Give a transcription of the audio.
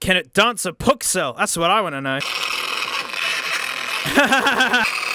Can it dance a puxel? That's what I want to know.